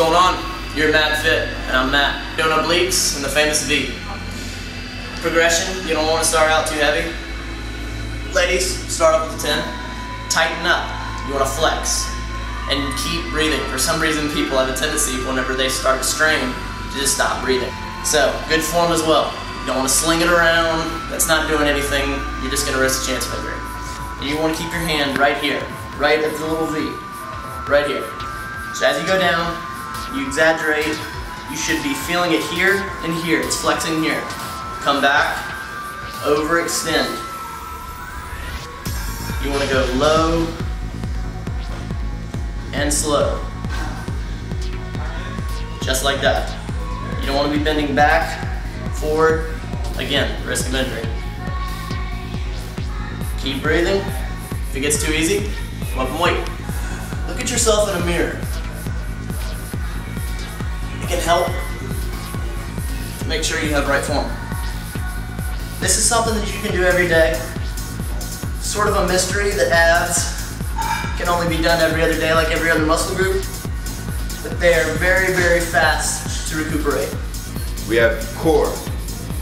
going on? You're MAD FIT, and I'm Matt. Doing obliques and the famous V. Progression, you don't want to start out too heavy. Ladies, start off with a 10. Tighten up. You want to flex. And keep breathing. For some reason, people have a tendency whenever they start to strain to just stop breathing. So, good form as well. You don't want to sling it around. That's not doing anything. You're just going to risk a chance of. And you want to keep your hand right here, right at the little V, right here. So as you go down, you exaggerate. You should be feeling it here and here. It's flexing here. Come back, overextend. You want to go low and slow. Just like that. You don't want to be bending back, forward. Again, risk of injury. Keep breathing. If it gets too easy, come up and wait. Look at yourself in a mirror. Can help make sure you have right form. This is something that you can do every day. Sort of a mystery that abs can only be done every other day like every other muscle group, but they are very, very fast to recuperate. We have core.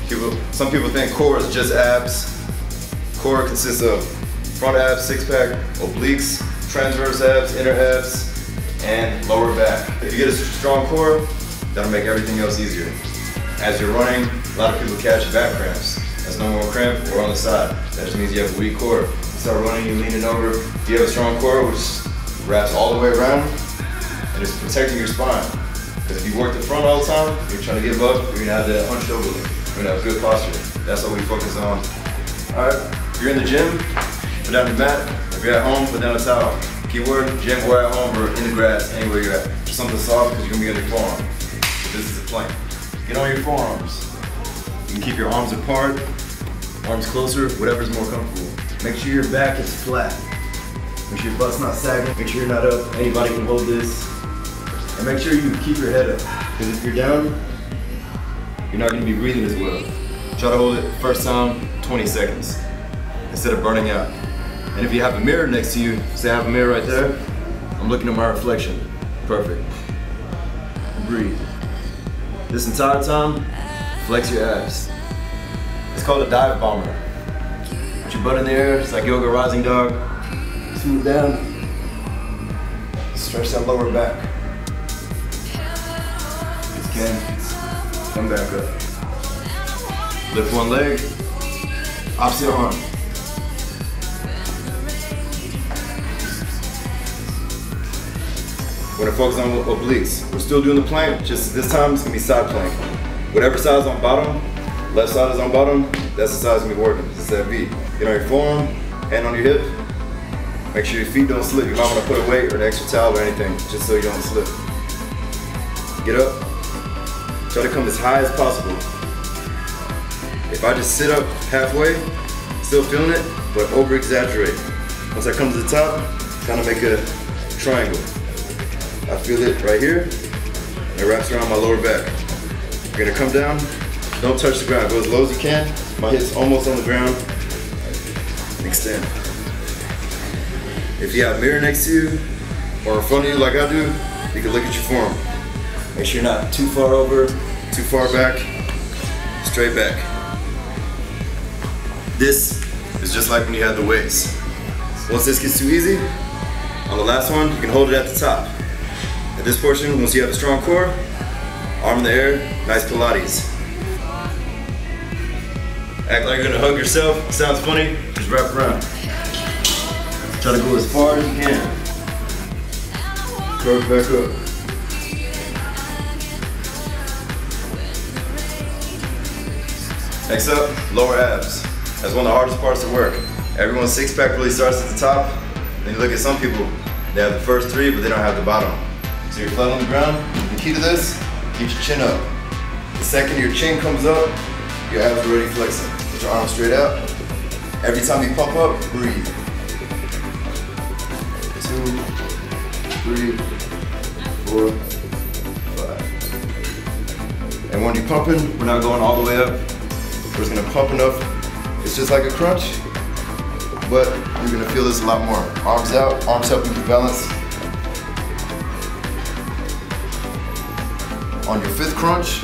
People, some people think core is just abs. Core consists of front abs, six pack, obliques, transverse abs, inner abs, and lower back. If you get a strong core, that'll make everything else easier. As you're running, a lot of people catch back cramps. That's number one cramp or on the side. That just means you have a weak core. You start running, you're leaning over. If you have a strong core, which wraps all the way around, and it's protecting your spine. Because if you work the front all the time, you're trying to give up, you're gonna have that hunched over look. You're gonna have good posture. That's what we focus on. All right, if you're in the gym, put down your mat. If you're at home, put down a towel. Keyword, gym or at home or in the grass, anywhere you're at. Just something soft because you're gonna be on your forearm. This is a plank. Get on your forearms. You can keep your arms apart, arms closer, whatever's more comfortable. Make sure your back is flat. Make sure your butt's not sagging. Make sure you're not up. Anybody can hold this. And make sure you keep your head up. Because if you're down, you're not gonna be breathing as well. Try to hold it first time, 20 seconds, instead of burning out. And if you have a mirror next to you, say I have a mirror right there, I'm looking at my reflection. Perfect. Breathe. This entire time, flex your abs. It's called a dive bomber. Put your butt in the air, it's like yoga rising dog. Smooth down. Stretch that lower back. If come back up. Lift one leg, opposite arm. We're gonna focus on obliques. We're still doing the plank, just this time it's gonna be side plank. Whatever side is on bottom, left side is on bottom, that's the side gonna be working. It's that V. Get on your forearm, hand on your hip. Make sure your feet don't slip. You might wanna put a weight or an extra towel or anything, just so you don't slip. Get up. Try to come as high as possible. If I just sit up halfway, still feeling it, but over exaggerate. Once I come to the top, kind of make a triangle. I feel it right here, it wraps around my lower back. You're gonna come down, don't touch the ground, go as low as you can. My hips almost on the ground, extend. If you have a mirror next to you, or in front of you like I do, you can look at your form. Make sure you're not too far over, too far back, straight back. This is just like when you had the weights. Once this gets too easy, on the last one, you can hold it at the top. At this portion, once you have a strong core, arm in the air, nice Pilates. Act like you're gonna hug yourself. Sounds funny, just wrap around. Try to go as far as you can. Curve back up. Next up, lower abs. That's one of the hardest parts to work. Everyone's six pack really starts at the top. Then you look at some people, they have the first three, but they don't have the bottom. So you're flat on the ground. The key to this, keep your chin up. The second your chin comes up, your abs are already flexing. Put your arms straight out. Every time you pump up, breathe. Two, three, four, five. And when you're pumping, we're not going all the way up. We're just gonna pump enough. It's just like a crunch, but you're gonna feel this a lot more. Arms out, arms helping you balance. On your fifth crunch,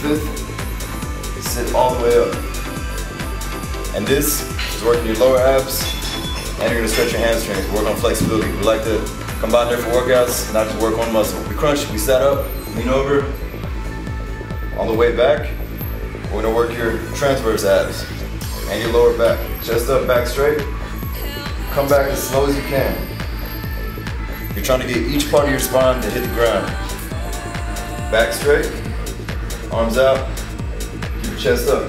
fifth, sit all the way up. And this is working your lower abs, and you're gonna stretch your hamstrings, work on flexibility. We like to come out here for workouts, not just work on muscle. We crunch, we set up, lean over, on the way back, we're gonna work your transverse abs and your lower back. Chest up, back straight. Come back as slow as you can. You're trying to get each part of your spine to hit the ground. Back straight, arms out, keep your chest up.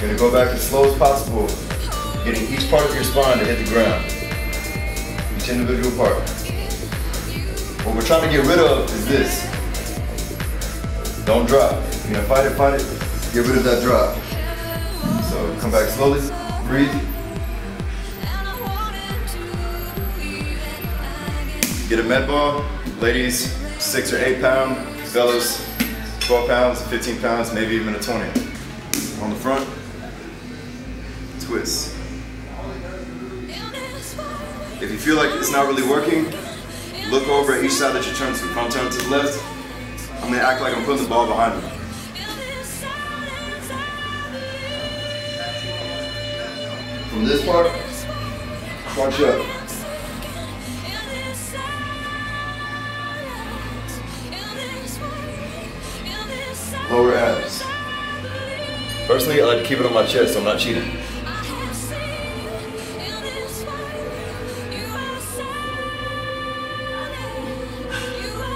You're gonna go back as slow as possible, getting each part of your spine to hit the ground. Each individual part. What we're trying to get rid of is this. Don't drop. You're gonna fight it, fight it, get rid of that drop. So come back slowly, breathe. Get a med ball, ladies, six or eight pound, fellas, 12 pounds, 15 pounds, maybe even a 20. On the front, twist. If you feel like it's not really working, look over at each side that you turn to. If I'm turning to the left, I'm gonna act like I'm putting the ball behind me. From this part, crunch up. Personally, I like to keep it on my chest so I'm not cheating.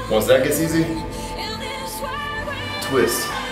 Once that gets easy, twist.